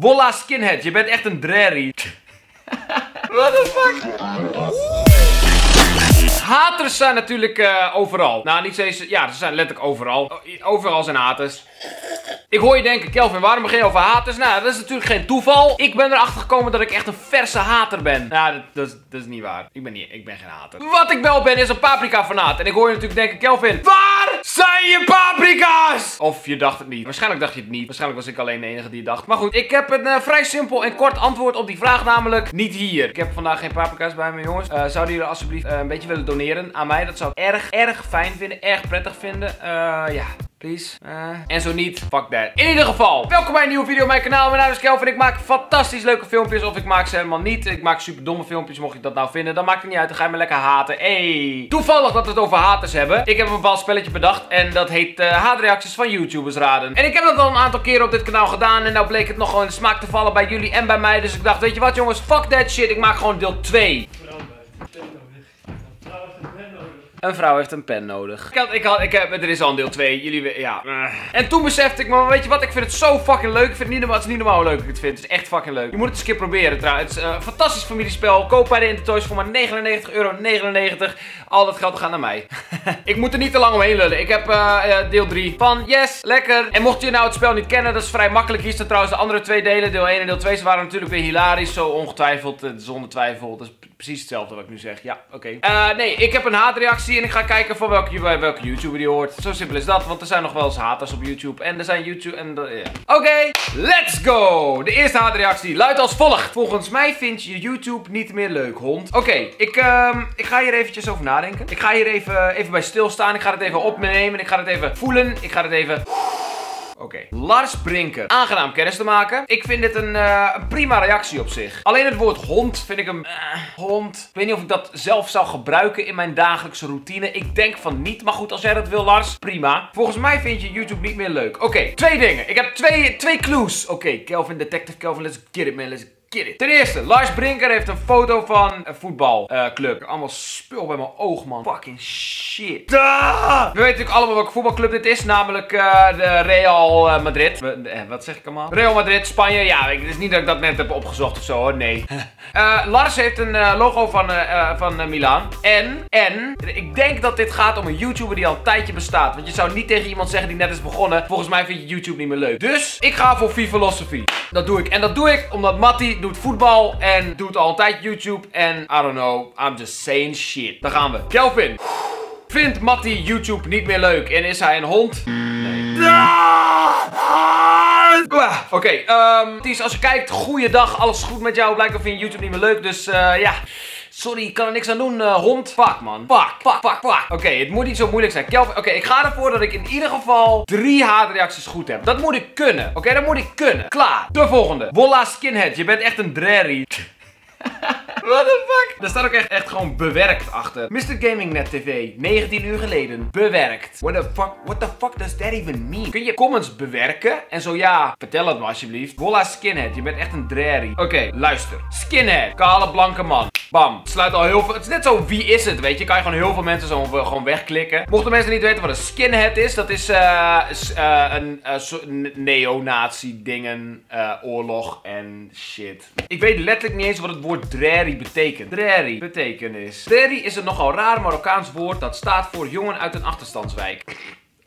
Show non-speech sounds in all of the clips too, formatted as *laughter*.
Wolla skinhead, je bent echt een drarry. *laughs* What the fuck? Haters zijn natuurlijk uh, overal. Nou, niet steeds. Ja, ze zijn letterlijk overal. Overal zijn haters. Ik hoor je denken, Kelvin, waarom begin je over haters? Nou, dat is natuurlijk geen toeval. Ik ben erachter gekomen dat ik echt een verse hater ben. Nou, dat, dat, is, niet waar. Ik ben, niet, ik ben geen hater. Wat ik wel ben, is een paprika-fanaat. En ik hoor je natuurlijk denken, Kelvin, waar zijn je paprika's? Of je dacht het niet. Waarschijnlijk dacht je het niet. Waarschijnlijk was ik alleen de enige die het dacht. Maar goed, ik heb een uh, vrij simpel en kort antwoord op die vraag, namelijk niet hier. Ik heb vandaag geen paprika's bij me, jongens. Uh, zouden jullie alsjeblieft uh, een beetje willen doneren aan mij? Dat zou ik erg, erg fijn vinden. Erg prettig vinden. ja, Please. Uh. En zo niet, fuck that. In ieder geval, welkom bij een nieuwe video op mijn kanaal. Mijn naam is Kelvin. Ik maak fantastisch leuke filmpjes. Of ik maak ze helemaal niet. Ik maak super domme filmpjes. Mocht je dat nou vinden, dan maakt het niet uit. Dan ga je me lekker haten. Hey. Toevallig dat we het over haters hebben. Ik heb een bepaald spelletje bedacht. En dat heet uh, haatreacties van YouTubers raden. En ik heb dat al een aantal keren op dit kanaal gedaan. En nou bleek het nog gewoon in de smaak te vallen bij jullie en bij mij. Dus ik dacht, weet je wat jongens, fuck that shit. Ik maak gewoon deel 2. Een vrouw heeft een pen nodig. Ik ik had, ik heb, er is al deel 2. Jullie, ja. En toen besefte ik, maar weet je wat? Ik vind het zo fucking leuk. Ik vind het niet normaal, het is niet normaal hoe leuk ik het vind. Het is echt fucking leuk. Je moet het eens een keer proberen trouwens. Het is een fantastisch familiespel. Koop bij de Intertoys voor maar 99,99 euro. Al dat geld gaat naar mij. ik moet er niet te lang omheen lullen. Ik heb uh, deel 3 van Yes, lekker. En mocht je nou het spel niet kennen, dat is vrij makkelijk. Hier staan trouwens de andere twee delen. Deel 1 en deel 2. Ze waren natuurlijk weer hilarisch. Zo ongetwijfeld, uh, zonder twijfel. Dat is precies hetzelfde wat ik nu zeg. Ja, oké. Nee, ik heb een haatreactie en ik ga kijken van welke, welke YouTuber die hoort. Zo simpel is dat, want er zijn nog wel eens haters op YouTube. En er zijn YouTube en... Oké, let's go! De eerste haatreactie luidt als volgt. Volgens mij vind je YouTube niet meer leuk, hond. Oké, ik, um, ik ga hier eventjes over nadenken. Ik ga hier even, even bij stilstaan. Ik ga het even opnemen. Ik ga het even voelen. Ik ga het even... Oké. Lars Brinker. Aangenaam kennis te maken. Ik vind dit een, uh, een, prima reactie op zich. Alleen het woord hond vind ik hem... Uh, hond. Ik weet niet of ik dat zelf zou gebruiken in mijn dagelijkse routine. Ik denk van niet. Maar goed, als jij dat wil, Lars, prima. Volgens mij vind je YouTube niet meer leuk. Oké, twee dingen. Ik heb twee, twee clues. Oké, Kelvin, Detective Kelvin, let's get it, man. Let's Ten eerste, Lars Brinker heeft een foto van een voetbalclub. Uh, Allemaal spul bij mijn oog, man. Fucking shit. We weten natuurlijk allemaal welke voetbalclub dit is. Namelijk uh, de Real uh, Madrid. Eh, wat zeg ik allemaal? Real Madrid, Spanje. Ja, het is niet dat ik dat net heb opgezocht of zo, hoor. Nee. *laughs* Lars heeft een logo van, van Milaan. En, en, ik denk dat dit gaat om een YouTuber die al een tijdje bestaat. Want je zou niet tegen iemand zeggen die net is begonnen. Volgens mij vind je YouTube niet meer leuk. Dus, ik ga voor V-Philosophy. Dat doe ik. En dat doe ik omdat Matty doet voetbal en doet al een YouTube. En I don't know, I'm just saying shit. Daar gaan we. Kelvin. Vindt Matty YouTube niet meer leuk en is hij een hond? Nee. Oké, okay, um, Ties, als je kijkt, goeiedag, alles goed met jou. Blijkbaar vind je YouTube niet meer leuk, dus uh, ja... Sorry, ik kan er niks aan doen, uh, hond. Fuck, man. Fuck, fuck, fuck, fuck. Oké, okay, het moet niet zo moeilijk zijn. Kelvin, oké, okay, ik ga ervoor dat ik in ieder geval drie haatreacties goed heb. Dat moet ik kunnen. Oké, okay, dat moet ik kunnen. Klaar. De volgende. Wolla skinhead, je bent echt een drarry. *laughs* What the fuck? Daar staat ook echt, echt gewoon bewerkt achter. Mr. Gaming Net TV, 19 uur geleden. Bewerkt. What the fuck, what the fuck does that even mean? Kun je comments bewerken? En zo ja, vertel het me alsjeblieft. Wolla skinhead, je bent echt een drarry. Oké, luister. Skinhead, kale blanke man. Bam. Sluit al heel veel. Het is net zo, wie is het? Weet je, kan je gewoon heel veel mensen zo gewoon wegklikken. Mochten mensen niet weten wat een skinhead is, dat is uh, uh, een uh, neonazi dingen, oorlog en shit. Ik weet letterlijk niet eens wat het woord betekent. Drarry betekenis. Drarry is een nogal raar Marokkaans woord dat staat voor jongen uit een achterstandswijk.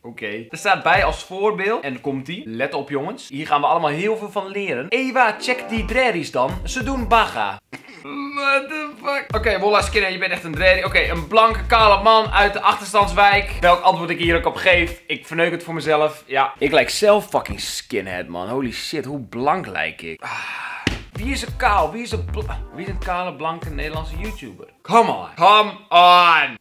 Oké. Er staat bij als voorbeeld, en komt die. Let op jongens. Hier gaan we allemaal heel veel van leren. Eva, check die drarries dan. Ze doen baga. What the fuck? Oké, okay, Wolla Skinner, je bent echt een drarry. Oké, een blanke, kale man uit de achterstandswijk. Welk antwoord ik hier ook op geef. Ik verneuk het voor mezelf. Ja, ik lijk zelf fucking skinhead, man. Holy shit, hoe blank lijk ik. Ah. Wie is een kaal? Wie is een, Wie is kale, blanke Nederlandse YouTuber? Come on. Come on.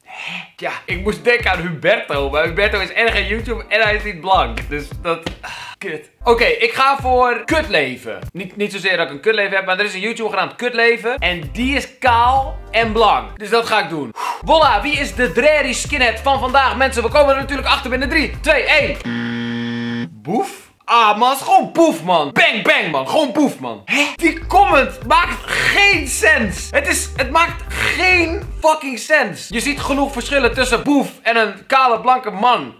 Ja, ik moest denken aan Huberto. Maar Huberto is erg een YouTuber en hij is niet blank. Dus dat... Ah, kut. Oké, ik ga voor kutleven. Niet, niet zozeer dat ik een kutleven heb, maar er is een YouTuber genaamd Kutleven. En die is kaal en blank. Dus dat ga ik doen. Voila, wie is de Drary skinhead van vandaag? Mensen, we komen er natuurlijk achter binnen 3, 2, 1. Boef? Ah, man, het is gewoon poef, man. Bang, bang, man. Gewoon poef, man. Hè? Die comment maakt geen sens. Het, is, het maakt geen fucking sens. Je ziet genoeg verschillen tussen boef en een kale, blanke man.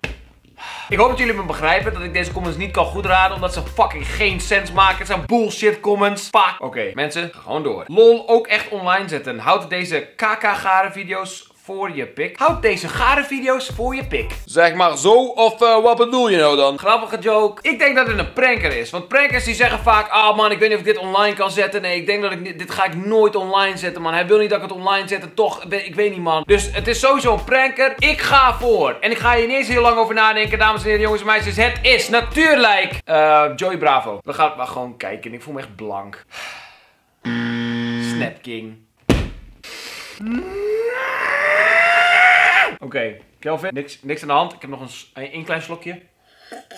Ik hoop dat jullie me begrijpen dat ik deze comments niet kan goedraden. Omdat ze fucking geen sens maken. Het zijn bullshit comments. Fuck. Oké, mensen, gewoon door. LOL ook echt online zetten. Houd deze KK-gare video's voor je pik. Houd deze gare video's voor je pik. Zeg maar zo, of eh, wat bedoel je nou dan? Grappige joke. Ik denk dat het een pranker is. Want prankers die zeggen vaak, ah man, ik weet niet of ik dit online kan zetten. Nee, ik denk dat ik dit, ga ik nooit online zetten, man. Hij wil niet dat ik het online zet. Toch, ik weet niet, man. Dus het is sowieso een pranker. Ik ga voor. En ik ga hier niet eens heel lang over nadenken, dames en heren, jongens en meisjes. Het is natuurlijk uh, Joey Bravo. We gaan maar gewoon kijken. Ik voel me echt blank. *sighs* Snap King. Oké. Kelvin, niks, niks aan de hand. Ik heb nog een, een klein slokje.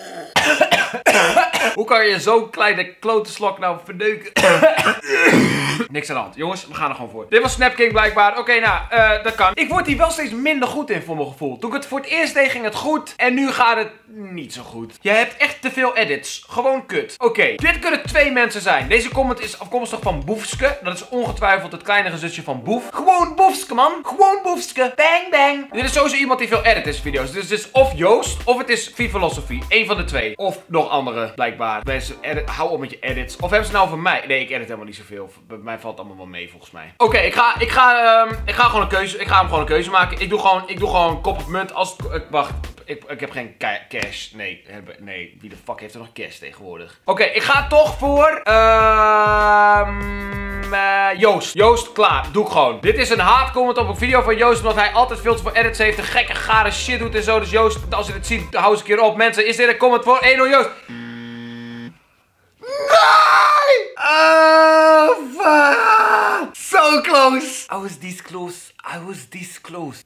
*coughs* Hoe kan je zo'n kleine klote slok nou verdeuken? *coughs* Niks aan de hand. Jongens, we gaan er gewoon voor. Dit was Snapking blijkbaar. Oké, nou, uh, dat kan. Ik word hier wel steeds minder goed in voor mijn gevoel. Toen ik het voor het eerst deed, ging het goed. En nu gaat het niet zo goed. Je hebt echt te veel edits. Gewoon kut. Oké, dit kunnen twee mensen zijn. Deze comment is afkomstig van Boefske. Dat is ongetwijfeld het kleinere zusje van Boef. Gewoon Boefske, man. Gewoon Boefske. Bang, bang. Dit is sowieso iemand die veel edit is video's. Dus het is of Joost, of het is Philosophy. Eén van de twee. Of nog andere, blijkbaar. Mensen, edit, hou op met je edits. Of hebben ze nou van mij? Nee, ik edit helemaal niet zoveel. Bij mij valt het allemaal wel mee, volgens mij. Oké, ik, ga, ik, ga, um, ik ga gewoon een keuze. Ik ga hem gewoon een keuze maken. Ik doe gewoon, ik doe gewoon kop of munt. Als ik, wacht, ik, ik heb geen cash. Nee, nee, wie de fuck heeft er nog cash tegenwoordig? Oké, ik ga toch voor... Ehm... Uh, Joost. Joost, klaar. Doe ik gewoon. Dit is een haatcomment op een video van Joost. Omdat hij altijd veel te veel edits heeft. En gekke, gare shit doet en zo. Dus Joost, als je dit ziet, hou eens een keer op. Mensen, is dit een comment voor 1 Joost? Nee! Oh, fuck! So close! I was this close. I was this close.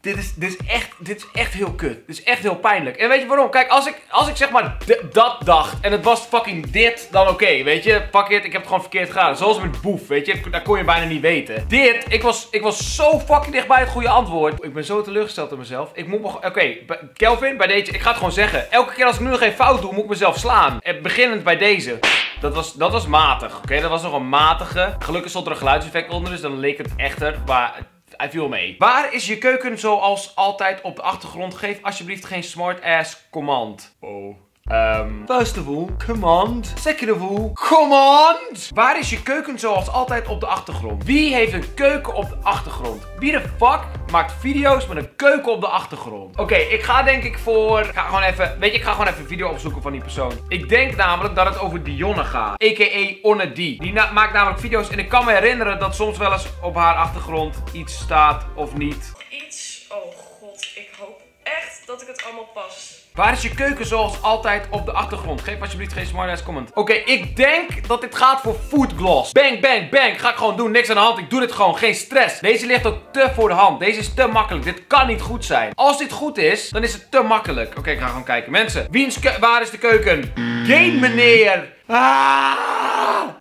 Dit is, dit, is echt, dit is echt heel kut. Dit is echt heel pijnlijk. En weet je waarom? Kijk, als ik, als ik zeg maar dat dacht en het was fucking dit, dan oké, weet je. Fuck it, ik heb het gewoon verkeerd gedaan. Zoals met boef, weet je. Dat kon je bijna niet weten. Dit, ik was, ik was zo fucking dichtbij het goede antwoord. Ik ben zo teleurgesteld in mezelf. Ik moet me... Oké, Kelvin, bij deze, ik ga het gewoon zeggen. Elke keer als ik nu nog geen fout doe, moet ik mezelf slaan. En beginnend bij deze. Dat was, dat was matig, oké? Dat was nog een matige. Gelukkig stond er een geluidseffect onder, dus dan leek het echter. Maar hij viel mee. Waar is je keuken zoals altijd op de achtergrond? Geef alsjeblieft geen smart ass command. Oh. Um, first of all, command. Second of all, command. Waar is je keuken zoals altijd op de achtergrond? Wie heeft een keuken op de achtergrond? Wie de fuck maakt video's met een keuken op de achtergrond? Oké, ik ga denk ik voor... Ik ga gewoon even... Weet je, ik ga gewoon even een video opzoeken van die persoon. Ik denk namelijk dat het over Dionne gaat. A.k.a. Onne Die. Die maakt namelijk video's en ik kan me herinneren dat soms wel eens op haar achtergrond iets staat of niet. Iets? Oh god, ik hoop echt dat ik het allemaal pas. Waar is je keuken zoals altijd op de achtergrond? Geef alsjeblieft geen smartass comment. Oké, ik denk dat dit gaat voor food gloss. Bang, bang, bang. Ga ik gewoon doen. Niks aan de hand. Ik doe dit gewoon. Geen stress. Deze ligt ook te voor de hand. Deze is te makkelijk. Dit kan niet goed zijn. Als dit goed is, dan is het te makkelijk. Oké, ik ga gewoon kijken. Mensen, wiens waar is de keuken? Geen meneer. Ah!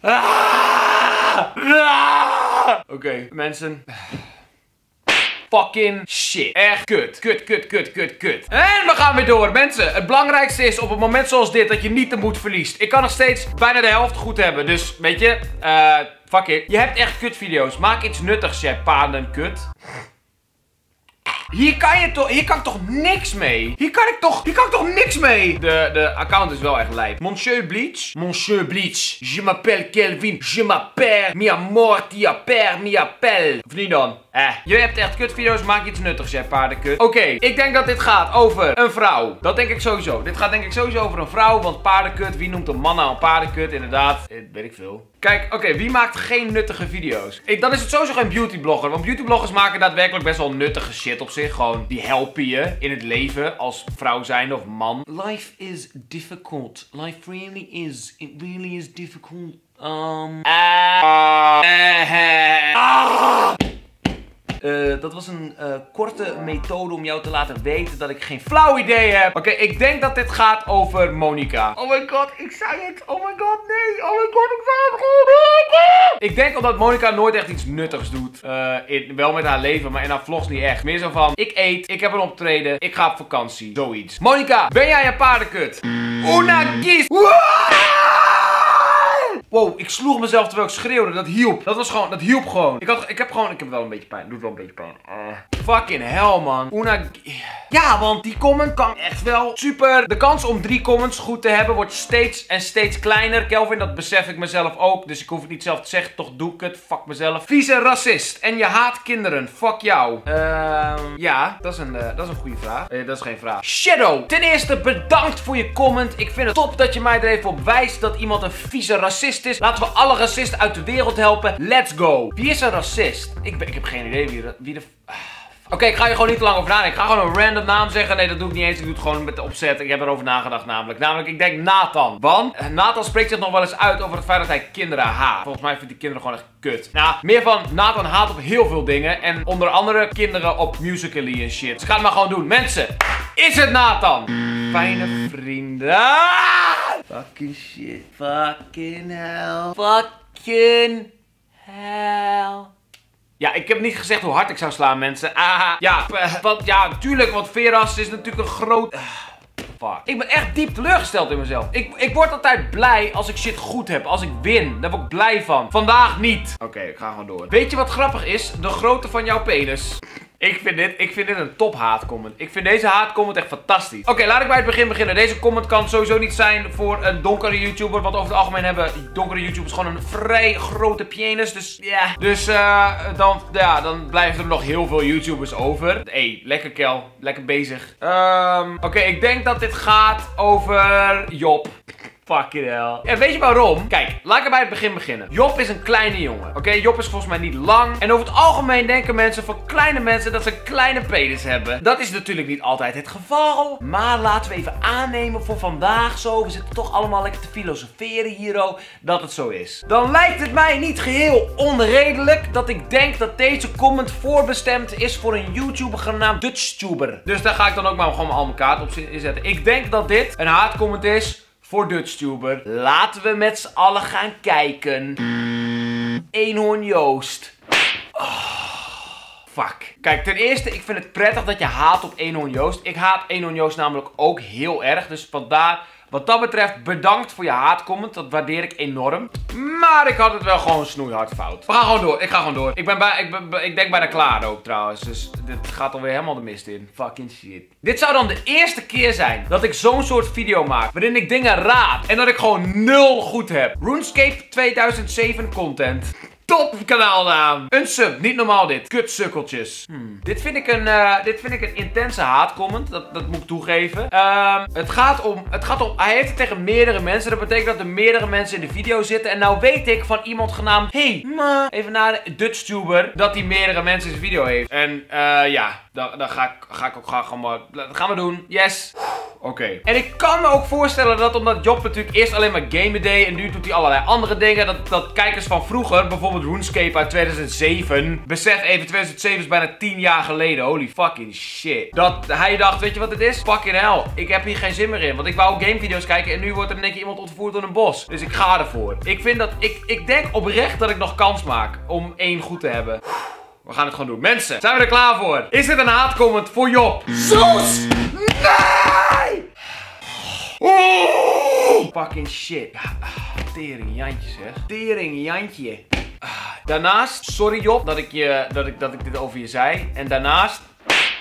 Ah! Ah! Oké, mensen fucking shit. Echt kut. Kut, kut, kut, kut, kut. En we gaan weer door. Mensen, het belangrijkste is op een moment zoals dit dat je niet de moed verliest. Ik kan nog steeds bijna de helft goed hebben. Dus, weet je, eh, fuck it. Je hebt echt kut video's. Maak iets nuttigs, jij paarden kut. Hier kan je toch, hier kan ik toch niks mee? Hier kan ik toch, hier kan ik toch niks mee? De, de account is wel echt lijp. Monsieur Bleach. Monsieur Bleach. Je m'appelle Kelvin. Je m'appelle. Mi amor, ti père, mi appelle. Of niet dan? Eh, je hebt echt kutvideo's, maak iets nuttigs, jij paardenkut. Oké, ik denk dat dit gaat over een vrouw. Dat denk ik sowieso. Dit gaat denk ik sowieso over een vrouw, want paardenkut, wie noemt een man nou een paardenkut? Inderdaad, eh, weet ik veel. Kijk, oké, wie maakt geen nuttige video's? Dan is het sowieso geen beautyblogger, want beautybloggers maken daadwerkelijk best wel nuttige shit op zich. Gewoon, die helpen je in het leven als vrouw zijn of man. Life is difficult. Life really is. It really is difficult. Um... Uh, uh, uh, dat was een uh, korte methode om jou te laten weten dat ik geen flauw idee heb. Oké, ik denk dat dit gaat over Monica. Oh my god, ik zei het. Oh my god, nee. Oh my god, ik zei het goed. Ik denk omdat Monica nooit echt iets nuttigs doet. Uh, in, wel met haar leven, maar in haar vlogs niet echt. Meer zo van, ik eet, ik heb een optreden, ik ga op vakantie. Zoiets. Monica, ben jij een paardenkut? Una kies. Wow, ik sloeg mezelf terwijl ik schreeuwde. Dat hielp. Dat was gewoon, dat hielp gewoon. Ik, had, ik heb gewoon, ik heb wel een beetje pijn. Doet wel een beetje pijn. Eh. fucking hell, man. Una... Ja, want die comment kan echt wel super. De kans om drie comments goed te hebben wordt steeds en steeds kleiner. Kelvin, dat besef ik mezelf ook. Dus ik hoef het niet zelf te zeggen. Toch doe ik het. Fuck mezelf. Vieze racist. En je haat kinderen. Fuck jou. Ehm ja, dat is een, eh, dat is een goede vraag. Eh, dat is geen vraag. Shadow. Ten eerste bedankt voor je comment. Ik vind het top dat je mij er even op wijst dat iemand een vieze racist is. Laten we alle racisten uit de wereld helpen. Let's go. Wie is een racist? Ik, ben, ik heb geen idee wie, wie de... Oké, ik ga je gewoon niet te lang over nadenken. Ik ga gewoon een random naam zeggen. Nee, dat doe ik niet eens. Ik doe het gewoon met de opzet. Ik heb erover nagedacht namelijk. Namelijk, ik denk Nathan. Want eh, Nathan spreekt zich nog wel eens uit over het feit dat hij kinderen haat. Volgens mij vindt hij kinderen gewoon echt kut. Nou, meer van Nathan haat op heel veel dingen. En onder andere kinderen op Musical.ly en shit. Dus ik ga het maar gewoon doen. Mensen, is het Nathan? Fijne vrienden. Fucking shit. Fucking hell. Fucking hell. Ja, ik heb niet gezegd hoe hard ik zou slaan, mensen. Ah, ja, eh, want ja, natuurlijk, want Veras is natuurlijk een groot... Ah, Fuck. Ik ben echt diep teleurgesteld in mezelf. Ik, ik word altijd blij als ik shit goed heb. Als ik win. Daar word ik blij van. Vandaag niet. Oké, ik ga gewoon door. Weet je wat grappig is? De grootte van jouw penis. Ik vind dit, ik vind dit een top haatcomment. Ik vind deze haatcomment echt fantastisch. Oké, laat ik bij het begin beginnen. Deze comment kan sowieso niet zijn voor een donkere YouTuber. Want over het algemeen hebben donkere YouTubers gewoon een vrij grote penis. Dus ja. Dus eh, dan, ja, dan blijven er nog heel veel YouTubers over. Hey, lekker kel. Lekker bezig. Ehm, Oké, ik denk dat dit gaat over Job. Fucking hell. En weet je waarom? Kijk, laat ik bij het begin beginnen. Job is een kleine jongen. Oké, Job is volgens mij niet lang. En over het algemeen denken mensen van kleine mensen dat ze kleine penis hebben. Dat is natuurlijk niet altijd het geval. Maar laten we even aannemen voor vandaag zo. We zitten toch allemaal lekker te filosoferen hier ook. Dat het zo is. Dan lijkt het mij niet geheel onredelijk dat ik denk dat deze comment voorbestemd is voor een YouTuber genaamd DutchTuber. Dus daar ga ik dan ook maar gewoon al mijn kaart op zetten. Ik denk dat dit een haatcomment is voor DutchTuber. Laten we met z'n allen gaan kijken. Eenhoorn Joost. Oh, fuck. Kijk, ten eerste, ik vind het prettig dat je haat op Eenhoorn Joost. Ik haat Eenhoorn Joost namelijk ook heel erg. Dus vandaar, wat dat betreft, bedankt voor je haatcomment. Dat waardeer ik enorm. Maar ik had het wel gewoon snoeihard fout. We gaan gewoon door. Ik ga gewoon door. Ik, ben bij, ik, ben, ik denk bijna klaar ook trouwens. Dus dit gaat alweer helemaal de mist in. Fucking shit. Dit zou dan de eerste keer zijn dat ik zo'n soort video maak. Waarin ik dingen raad. En dat ik gewoon nul goed heb. RuneScape 2007 content. Top kanaalnaam. Een sub. Niet normaal dit. Kutsukkeltjes. Hmm. Dit, vind ik een, eh, dit vind ik een intense haatcomment. Dat, dat moet ik toegeven. Ehm, het, gaat om, het gaat om... Hij heeft het tegen meerdere mensen. Dat betekent dat er meerdere mensen in de video zitten. En nou weet ik van iemand genaamd... Hey, ma, even naar de DutchTuber. Dat hij meerdere mensen in zijn video heeft. En eh, ja, dan, dan ga, ik, ga ik ook graag gewoon... Dat gaan we doen. Yes. Oké. En ik kan me ook voorstellen dat omdat Job natuurlijk eerst alleen maar gamen deed en nu doet hij allerlei andere dingen, dat, dat kijkers van vroeger, bijvoorbeeld RuneScape uit 2007, besef even, 2007 is bijna 10 jaar geleden, holy fucking shit. Dat hij dacht, weet je wat het is? Fucking hell, ik heb hier geen zin meer in, want ik wou ook gamevideo's kijken en nu wordt er in één keer iemand ontvoerd door een bos. Dus ik ga ervoor. Ik vind dat, ik, ik denk oprecht dat ik nog kans maak om één goed te hebben. We gaan het gewoon doen. Mensen, zijn we er klaar voor? Is dit een haatcomment voor Job? Zoes! Nee! Fucking shit. Ja, ah, tering Jantje zeg. Tering Jantje. Ah, Daarnaast, sorry Job dat ik, je, dat, ik, dat ik dit over je zei. En daarnaast,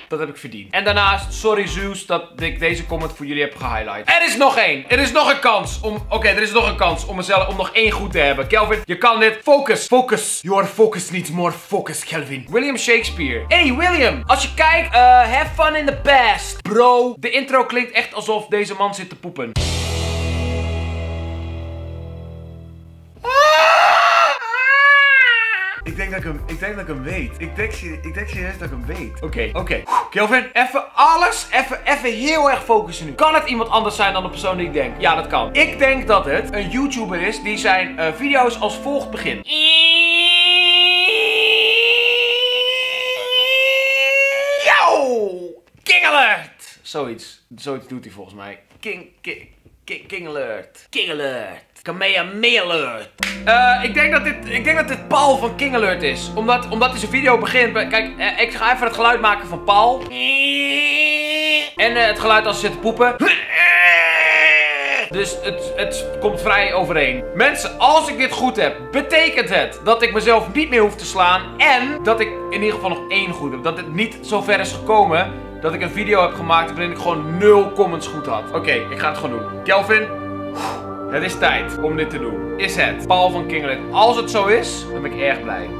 dat heb ik verdiend. En daarnaast, sorry Zeus dat ik deze comment voor jullie heb gehighlight. Er is nog één. Er is nog een kans om... Oké, er is nog een kans om mezelf om nog één goed te hebben. Kelvin, je kan dit. Focus. Focus. Your focus needs more focus, Kelvin. William Shakespeare. Hey William, als je kijkt, uh, have fun in the past. Bro, de intro klinkt echt alsof deze man zit te poepen. Dat ik hem, ik denk dat ik hem weet. Ik denk, ik denk serieus dat ik hem weet. Oké, oké. Kelvin, even alles, even, even heel erg focussen nu. Kan het iemand anders zijn dan de persoon die ik denk? Ja, dat kan. Ik denk dat het een YouTuber is die zijn eh, video's als volgt begint. Yo! King Alert! Zoiets. Zoiets doet hij volgens mij. King, King, King, King Alert. King. Eh, ik denk dat dit, ik denk dat dit Paul van King Alert is. Omdat, omdat zijn video begint. Kijk, eh, ik ga even het geluid maken van Paul. En eh, het geluid als ze zit te poepen. Dus het, het komt vrij overeen. Mensen, als ik dit goed heb, betekent het dat ik mezelf niet meer hoef te slaan. En dat ik in ieder geval nog één goed heb. Dat het niet zo ver is gekomen dat ik een video heb gemaakt waarin ik gewoon nul comments goed had. Oké, ik ga het gewoon doen. Kelvin, het is tijd om dit te doen. Is het Paul van Kinglet? Als het zo is, dan ben ik erg blij.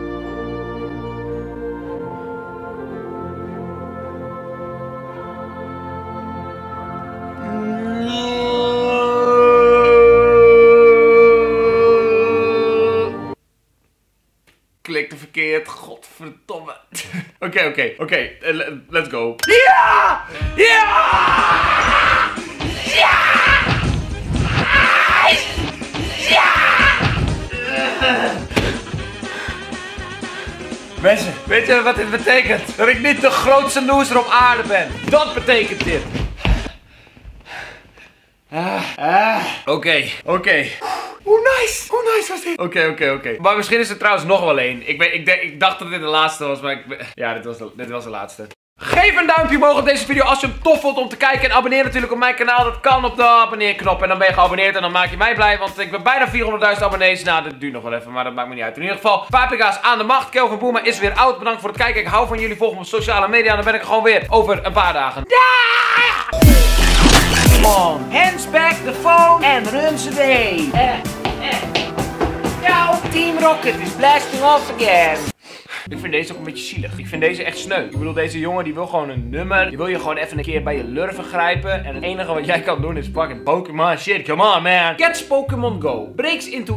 Klikte verkeerd, godverdomme. Oké, oké, oké, eh, le- let's go. Ja! Ja! Mensen, weet je wat dit betekent? Dat ik niet de grootste loser op aarde ben. Dat betekent dit. Ah, ah. Oké, oké. Hoe nice, hoe nice was dit? Oké, oké, oké. Maar misschien is er trouwens nog wel één. Ik, ik, ik dacht dat dit de laatste was, maar ik, ja, dit was, de, dit was de laatste. Geef een duimpje omhoog op deze video als je hem tof vond om te kijken. En abonneer natuurlijk op mijn kanaal. Dat kan op de abonneerknop. En dan ben je geabonneerd en dan maak je mij blij. Want ik ben bijna 400.000 abonnees. Nou, dat duurt nog wel even, maar dat maakt me niet uit. In ieder geval, Paprika's aan de macht. Kelvin Boema is weer oud. Bedankt voor het kijken. Ik hou van jullie. Volg me op sociale media. En dan ben ik gewoon weer over een paar dagen. Ja! Come on. Hands back the phone and runs away. Eh, eh. Jouw Team Rocket is blasting off again. Ik vind deze ook een beetje zielig. Ik vind deze echt sneu. Ik bedoel, deze jongen die wil gewoon een nummer. Die wil je gewoon even een keer bij je lurven grijpen. En het enige wat jij kan doen is fucking Pokémon shit. Come on, man. Catch Pokémon Go. Breaks into